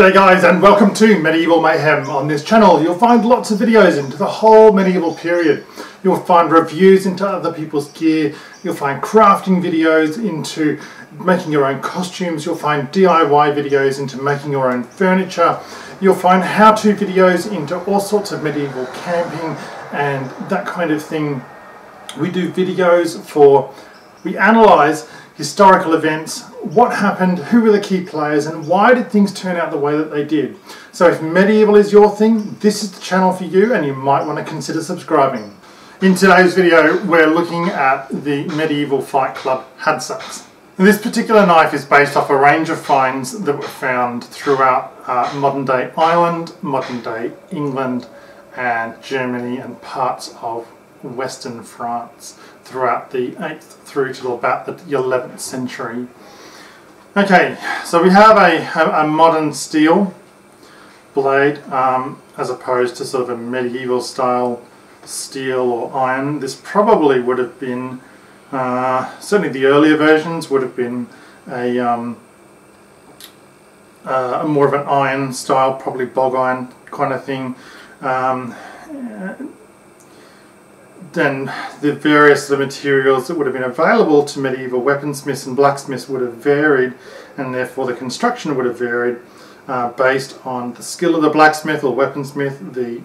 G'day guys and welcome to Medieval Mayhem. On this channel you'll find lots of videos into the whole medieval period. You'll find reviews into other people's gear, you'll find crafting videos into making your own costumes, you'll find DIY videos into making your own furniture, you'll find how-to videos into all sorts of medieval camping and that kind of thing. We do videos for, we analyse historical events, what happened, who were the key players, and why did things turn out the way that they did. So if medieval is your thing, this is the channel for you and you might want to consider subscribing. In today's video, we're looking at the Medieval Fight Club Hadseax. This particular knife is based off a range of finds that were found throughout uh, modern day Ireland, modern day England, and Germany, and parts of western France throughout the 8th through to about the 11th century. Okay, so we have a, a modern steel blade um, as opposed to sort of a medieval style steel or iron. This probably would have been, uh, certainly the earlier versions would have been a, um, uh, more of an iron style, probably bog iron kind of thing. Um, then the various the materials that would have been available to medieval weaponsmiths and blacksmiths would have varied and therefore the construction would have varied uh, based on the skill of the blacksmith or weaponsmith, the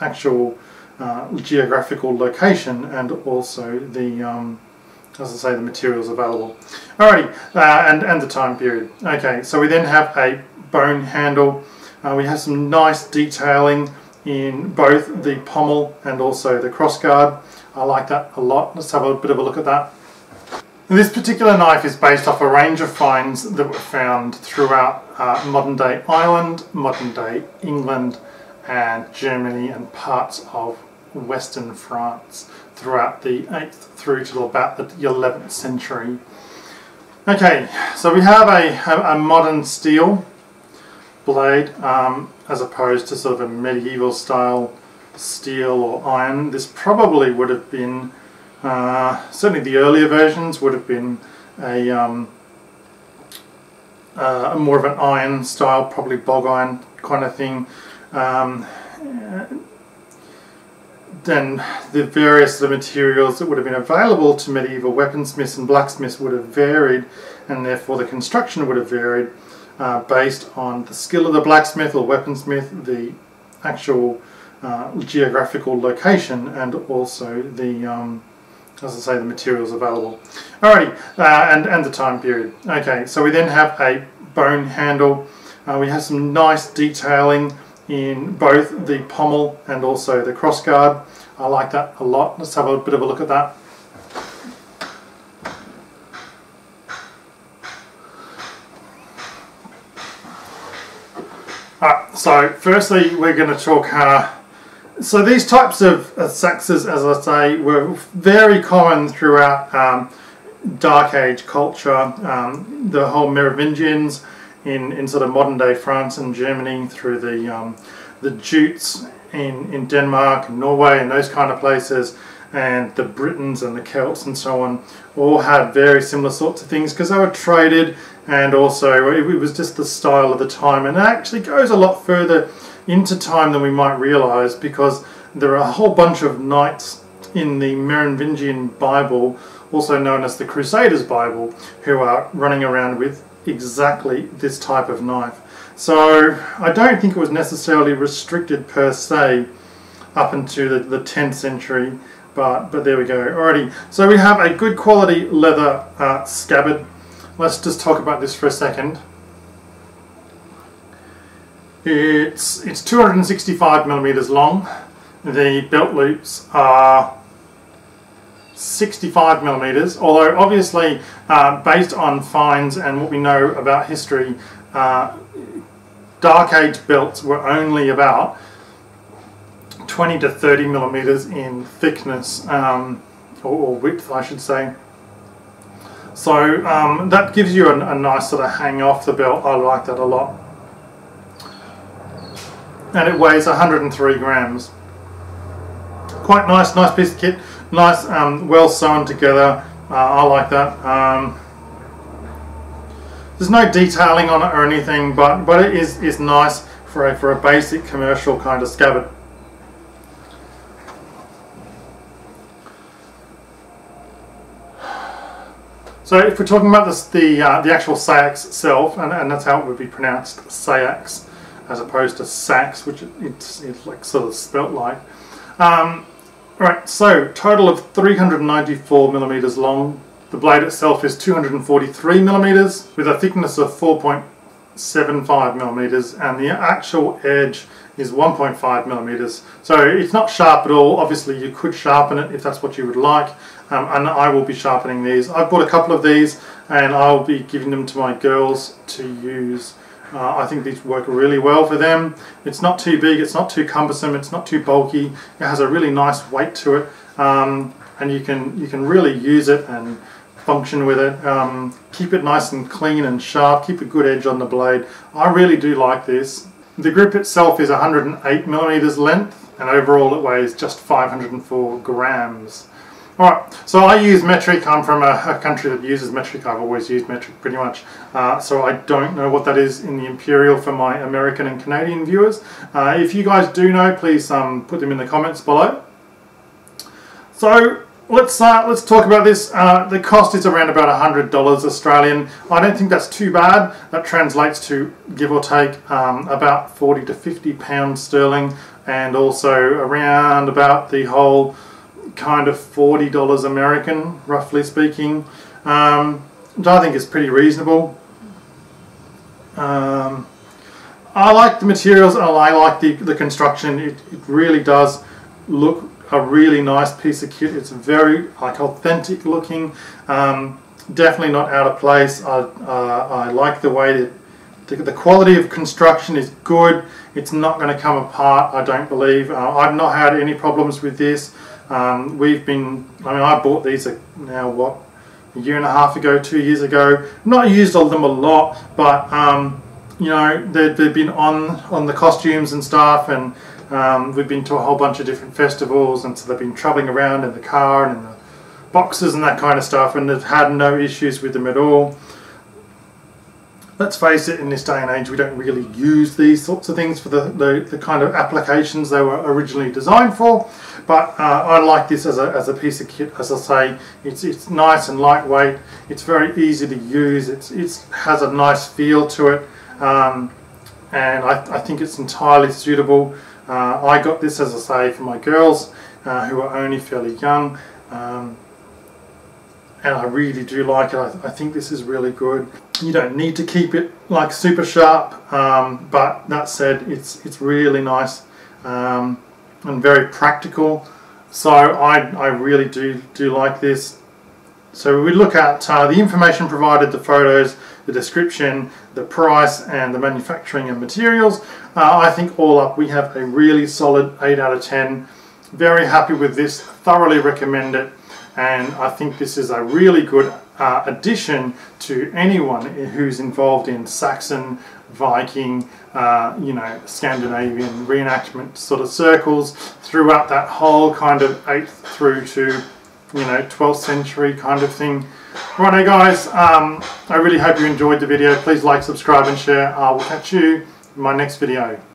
actual uh, geographical location and also the um, as I say the materials available. Alrighty, uh, and, and the time period. Okay, so we then have a bone handle. Uh, we have some nice detailing in both the pommel and also the crossguard. I like that a lot. Let's have a bit of a look at that. This particular knife is based off a range of finds that were found throughout uh, modern day Ireland, modern day England and Germany and parts of western France throughout the 8th through to about the 11th century. Okay, so we have a, a modern steel blade um, as opposed to sort of a medieval style steel or iron. This probably would have been, uh, certainly the earlier versions would have been a, um, uh, more of an iron style, probably bog iron kind of thing. Um, then the various the materials that would have been available to medieval weaponsmiths and blacksmiths would have varied and therefore the construction would have varied uh, based on the skill of the blacksmith or weaponsmith, the actual uh, geographical location and also the um, as I say the materials available. Alrighty, uh, and, and the time period. Okay, so we then have a bone handle. Uh, we have some nice detailing in both the pommel and also the crossguard. I like that a lot. Let's have a bit of a look at that. Alright, so firstly we're going to talk uh, so these types of uh, saxes, as I say, were very common throughout um, Dark Age culture. Um, the whole Merovingians in, in sort of modern day France and Germany through the um, the Jutes in, in Denmark and Norway and those kind of places and the Britons and the Celts and so on all had very similar sorts of things because they were traded and also it, was just the style of the time and it actually goes a lot further into time than we might realize because there are a whole bunch of knights in the Merovingian Bible, also known as the Crusaders Bible, who are running around with exactly this type of knife. So I don't think it was necessarily restricted per se up into the, the 10th century, but, but there we go. Alrighty, so we have a good quality leather uh, scabbard. Let's just talk about this for a second. It's, it's 265 millimeters long. The belt loops are 65 millimeters, although obviously uh, based on finds and what we know about history, uh, Dark Age belts were only about 20 to 30 millimeters in thickness, um, or, or, width I should say. So um, that gives you a, a nice sort of hang off the belt, I like that a lot and it weighs 103 grams. Quite nice, nice piece of kit, nice, um, well sewn together. Uh, I like that. Um, there's no detailing on it or anything, but but it is is nice for a for a basic commercial kind of scabbard. So if we're talking about this, the uh, the actual Sayax itself, and, and that's how it would be pronounced, Sayax, as opposed to Sax, which it's, it's like sort of spelt like. Um, right, so total of 394 millimeters long. The blade itself is 243 millimeters with a thickness of 4.75 millimeters, and the actual edge is 1.5 millimeters. So it's not sharp at all. Obviously, you could sharpen it if that's what you would like um, and I will be sharpening these. I've bought a couple of these and I'll be giving them to my girls to use. Uh, I think these work really well for them. It's not too big, it's not too cumbersome, it's not too bulky. It has a really nice weight to it um, and you can, you can really use it and function with it. Um, keep it nice and clean and sharp, keep a good edge on the blade. I really do like this. The grip itself is 108 millimeters length and overall it weighs just 504 grams. Alright, so I use metric. I'm from a, a, country that uses metric. I've always used metric pretty much. Uh, so I don't know what that is in the imperial for my American and Canadian viewers. Uh, if you guys do know, please um, put them in the comments below. So let's uh, let's talk about this. Uh, the cost is around about $100 Australian. I don't think that's too bad. That translates to give or take um, about 40 to 50 pounds sterling and also around about the whole kind of $40 American, roughly speaking, um, which I think is pretty reasonable. Um, I like the materials and I like the, the construction. It, it really does look a really nice piece of kit. It's very like authentic looking. Um, definitely not out of place. I, uh, I like the way that the, quality of construction is good. It's not going to come apart, I don't believe. Uh, I've not had any problems with this. Um, we've been, I mean, I bought these now, what, a year and a half ago, two years ago. Not used them a lot, but, um, you know, they've, they've been on, on the costumes and stuff, and um, we've been to a whole bunch of different festivals, and so they've been traveling around in the car and in the boxes and that kind of stuff, and they've had no issues with them at all let's face it, in this day and age, we don't really use these sorts of things for the, the, the kind of applications they were originally designed for. But uh, I like this as a, as a piece of kit. As I say, it's, it's nice and lightweight. It's very easy to use. It's, it has a nice feel to it. Um, and I, I, think it's entirely suitable. Uh, I got this, as I say, for my girls uh, who are only fairly young. Um, and I really do like it. I, I, think this is really good. You don't need to keep it like super sharp, um, but that said, it's it's really nice um, and very practical. So I, I really do do like this. So we look at uh, the information provided, the photos, the description, the price, and the manufacturing and materials. Uh, I think all up we have a really solid 8 out of 10. Very happy with this, thoroughly recommend it and I think this is a really good uh, addition to anyone who's involved in Saxon, Viking, uh, you know, Scandinavian reenactment sort of circles throughout that whole kind of 8th through to, you know, 12th century kind of thing. Righto guys, um, I really hope you enjoyed the video. Please like, subscribe and share. I will catch you in my next video.